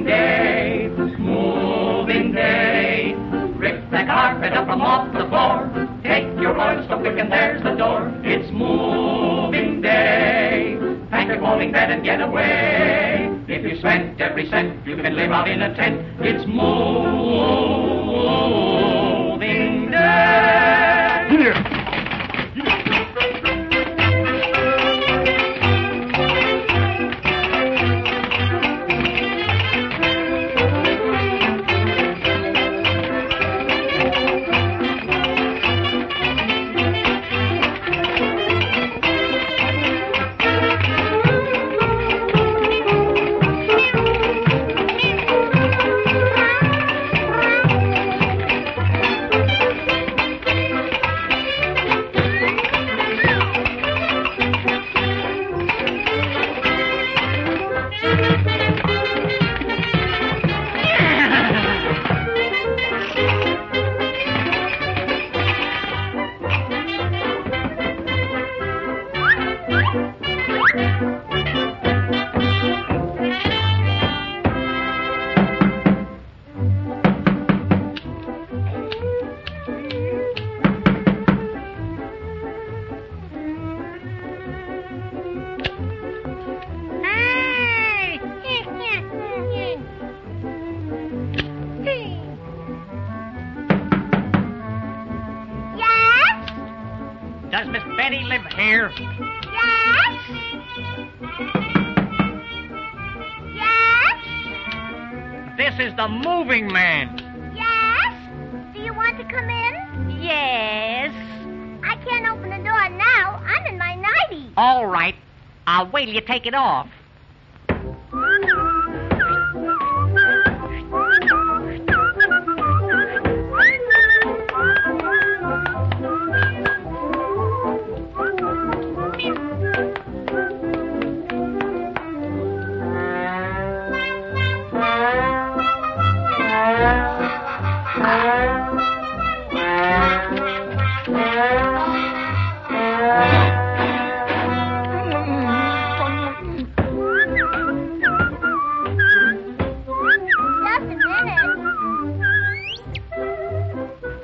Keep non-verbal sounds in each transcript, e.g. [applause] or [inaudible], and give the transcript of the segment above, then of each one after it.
moving day, moving day. Rip the carpet up from off the floor. Take your so quick and there's the door. It's moving day. Pack your clothing bed and get away. If you spent every cent, you can live out in a tent. It's moving Betty live here? Yes? Yes? This is the moving man. Yes? Do you want to come in? Yes. I can't open the door now. I'm in my nightie. All right. I'll wait till you take it off.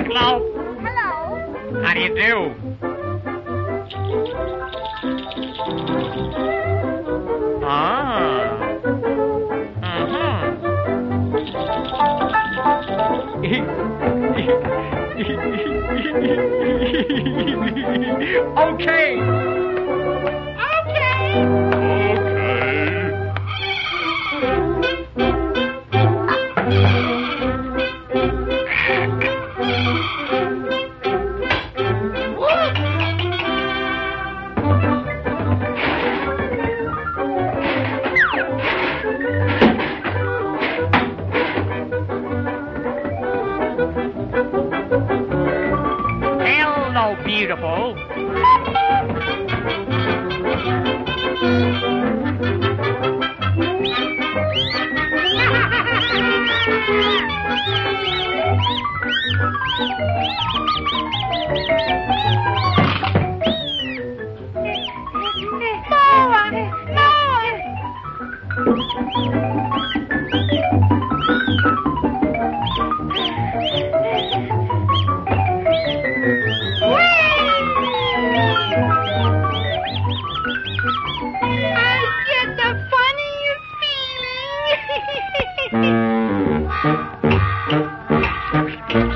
Hello. Hello. How do you do? Ah. Uh-huh. [laughs] okay. Okay. Beautiful.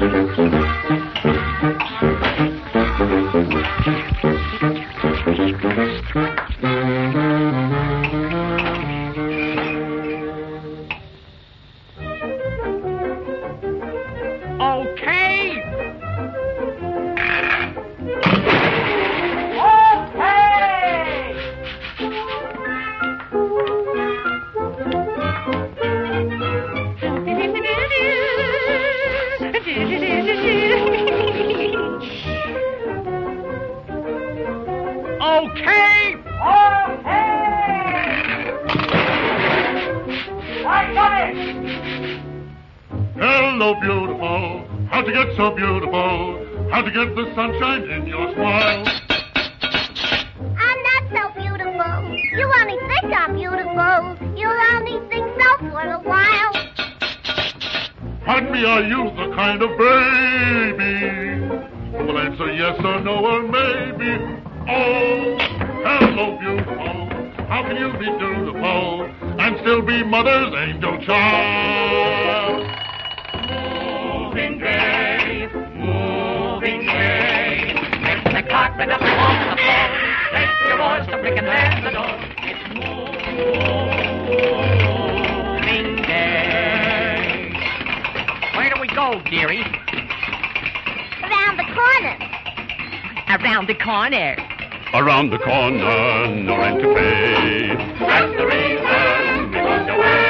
Thank you. Okay. Okay! I got it! Hello, beautiful. How'd you get so beautiful? How'd you get the sunshine in your smile? I'm not so beautiful. You only think I'm beautiful. You only think so for a while. me, are you the kind of baby who will answer yes or no or maybe? Oh, hello, beautiful. How can you be dutiful and still be mother's angel child? Moving day, moving day. Lift the carpet up and off the floor. Take your voice to brick and there's the door. It's moving day. Where do we go, dearie? Around the corner. Around the corner around the corner, no rent to pay. That's the reason we moved away.